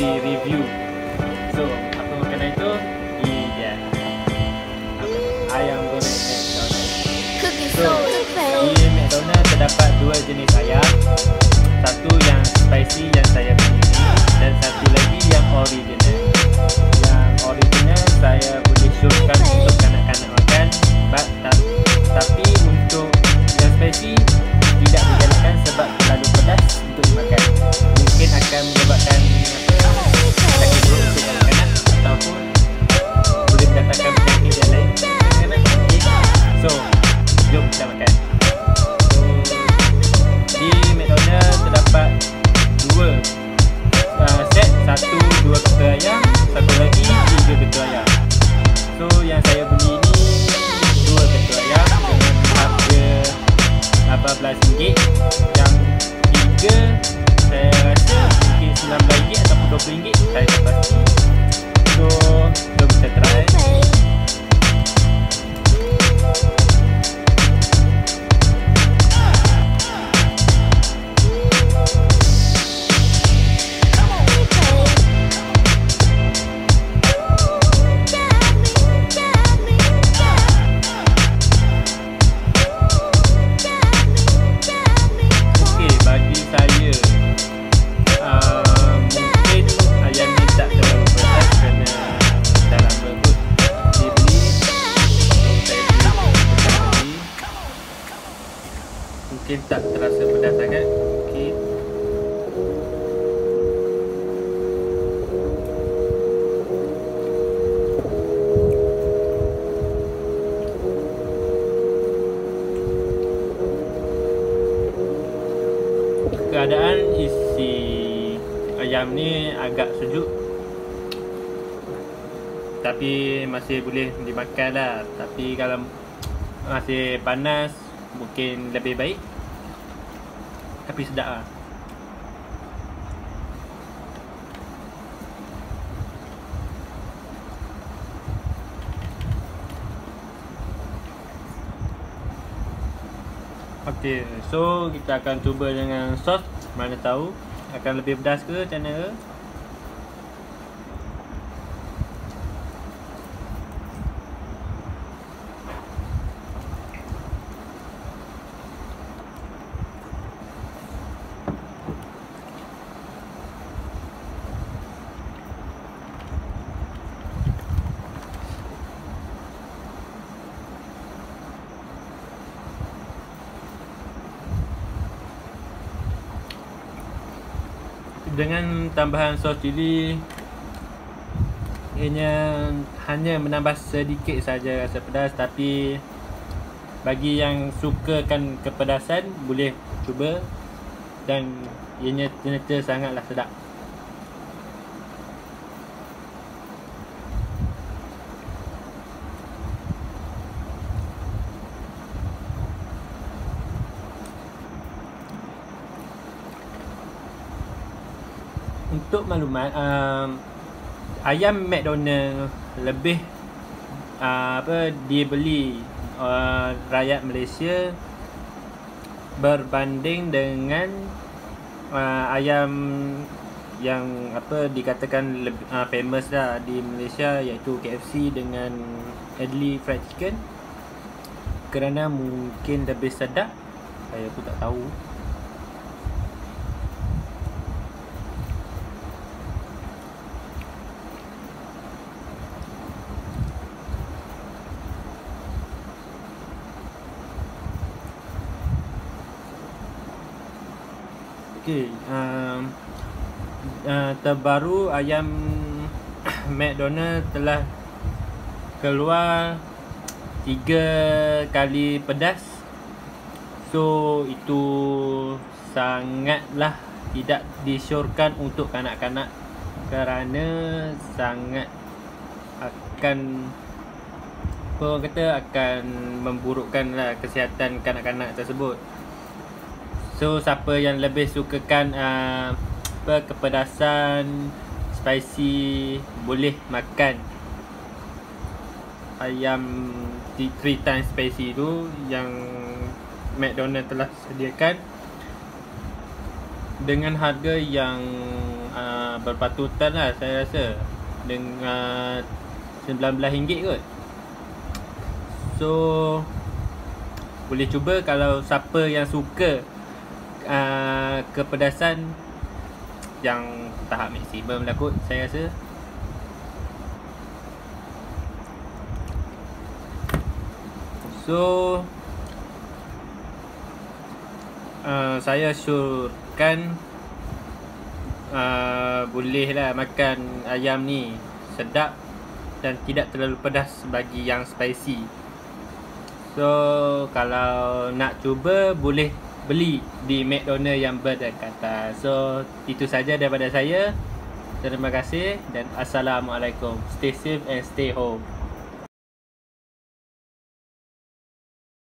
you. So, apa makanan itu? Apa? Ayam goreng McDonald. Cookie So, di McDonald terdapat dua jenis ayam. Satu yang spicy yang saya ni dan satu lagi yang original. Yang original saya boleh showkan yang tiga saya rasa mungkin RM19 ataupun RM20 saya tak pasti. So jom kita try pedas sangat. Keadaan isi ayam ni agak sejuk. Tapi masih boleh dimakan lah. Tapi kalau masih panas mungkin lebih baik tapi sedap lah Okey, so kita akan cuba dengan sos mana tahu akan lebih pedas ke macam mana? Dengan tambahan sos cili ianya hanya menambah sedikit saja rasa pedas tapi bagi yang sukakan kepedasan boleh cuba dan ianya ternyata sangatlah sedap Untuk maklumat um, ayam McDonald lebih uh, apa dibeli uh, rakyat Malaysia berbanding dengan uh, ayam yang apa dikatakan lebih uh, famous lah di Malaysia iaitu KFC dengan Adley Fried Chicken. Kerana mungkin lebih sedap saya pun tak tahu Okey, um, uh, terbaru ayam McDonald telah keluar tiga kali pedas. So itu sangatlah tidak disyorkan untuk kanak-kanak kerana sangat akan orang kata akan memburukkan kesihatan kanak-kanak tersebut. So siapa yang lebih sukakan uh, apa kepedasan spicy boleh makan ayam 3 times spicy tu yang McDonald telah sediakan dengan harga yang uh, berpatutan lah saya rasa. Dengan RM19 kot. So boleh cuba kalau siapa yang suka uh, kepedasan yang tahap maksimum lah kot saya rasa. So uh, saya syorkan uh, boleh lah makan ayam ni sedap dan tidak terlalu pedas bagi yang spicy. So kalau nak cuba boleh beli di McDonald yang berdekatan. So itu saja daripada saya. Terima kasih dan assalamualaikum. Stay safe and stay home